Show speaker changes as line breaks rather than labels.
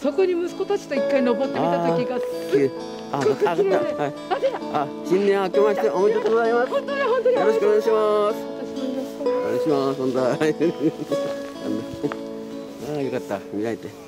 そこに息子たちと一回登ってみた時がすっ
あ、
ごく綺麗で
はい。
あ出た
あ、新年明けましておめでとうございます。
本当に本当に
よろしくお願いします。
よろしくお願いします。
本当。あ、よかった。見られて。